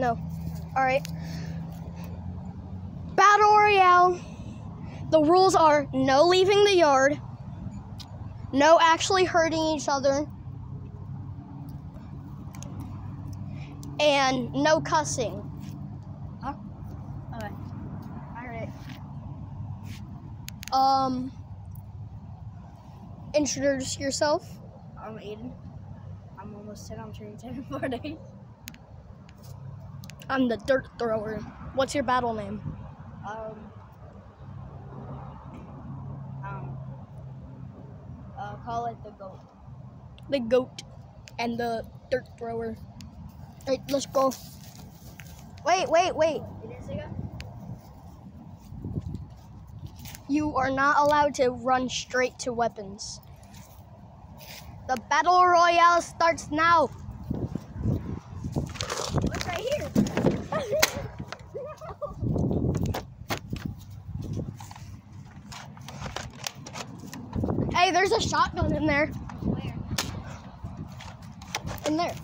No. All right. Battle Royale. The rules are no leaving the yard, no actually hurting each other, and no cussing. Huh? Okay. All right. Um, introduce yourself. I'm Aiden. I'm almost 10. I'm turning 10 in four days. I'm the dirt thrower. What's your battle name? Um. Um. Uh, call it the goat. The goat and the dirt thrower. Right, let's go. Wait, wait, wait. You didn't say that? You are not allowed to run straight to weapons. The battle royale starts now. Right here? Hey, there's a shotgun in there. Where? In there.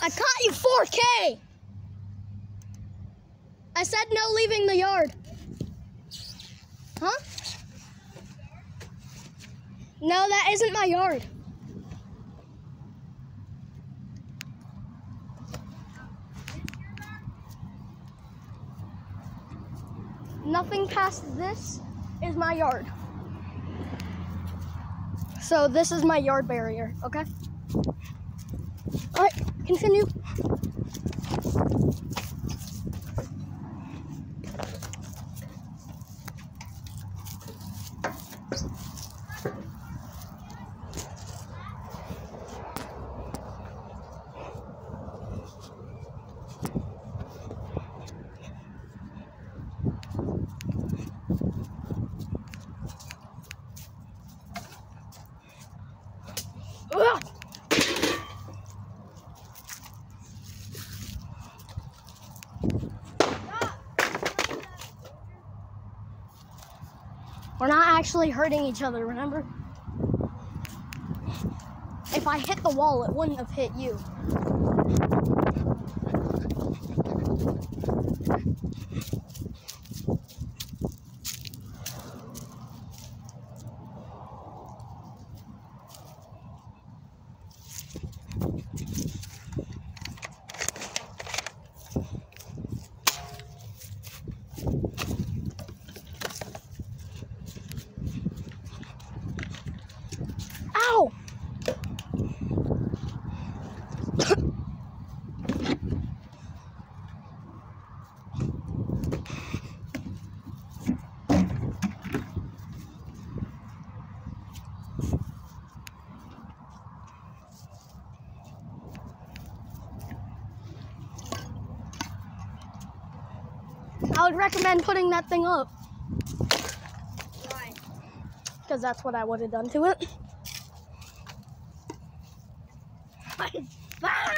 I caught you 4K. I said no leaving the yard. Huh? No, that isn't my yard. Nothing past this is my yard. So this is my yard barrier, okay? All right, continue. Ugh. We're not actually hurting each other, remember? If I hit the wall, it wouldn't have hit you. Ow! I would recommend putting that thing up Why? because that's what I would have done to it. Ah!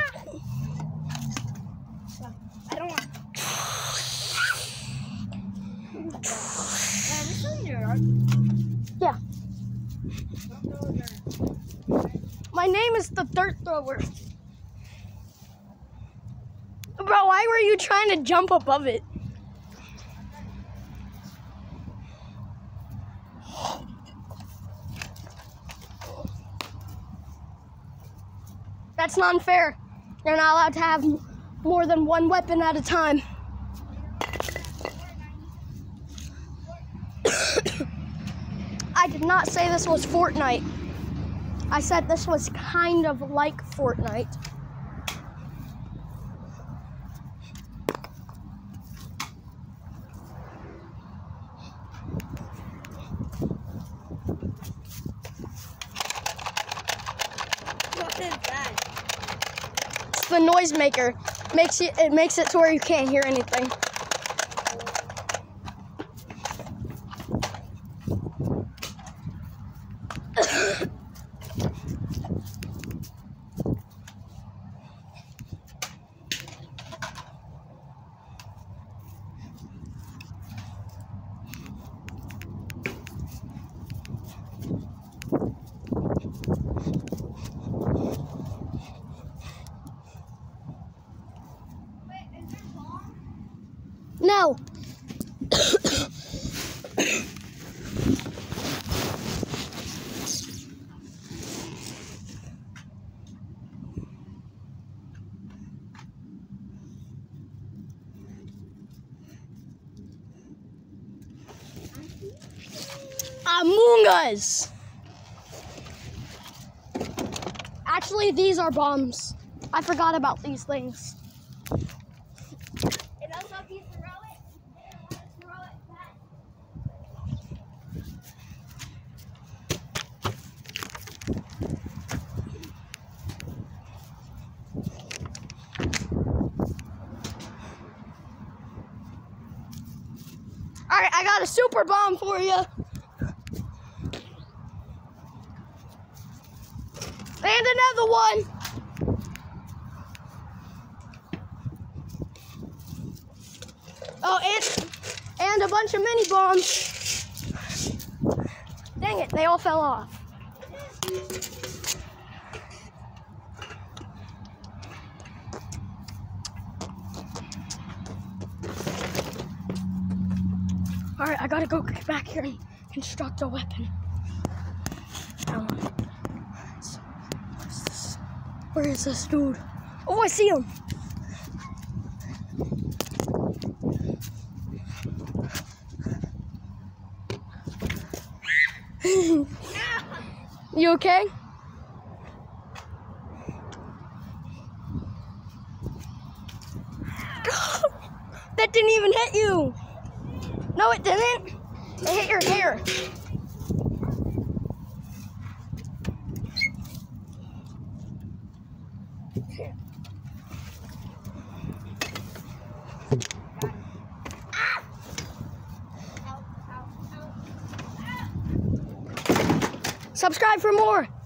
I don't want. Yeah, this in your yard. Yeah. Don't throw it there. My name is the dirt thrower. Bro, why were you trying to jump above it? That's not fair. You're not allowed to have more than one weapon at a time. I did not say this was Fortnite. I said this was kind of like Fortnite. What is that? It's the noisemaker. makes it it makes it to where you can't hear anything. No. Among Us. Actually, these are bombs. I forgot about these things. It does help you throw it. Throw it back. All right, I got a super bomb for you. And another one. Oh, and, and a bunch of mini bombs. Dang it, they all fell off. All right, I gotta go get back here and construct a weapon. Now, so. Where is this dude? Oh, I see him. You okay? that didn't even hit you. No, it didn't. It hit your hair. Subscribe for more.